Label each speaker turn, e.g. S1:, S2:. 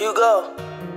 S1: You go.